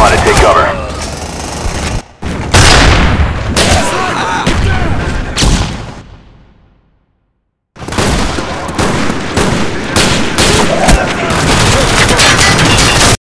spotted. Take cover.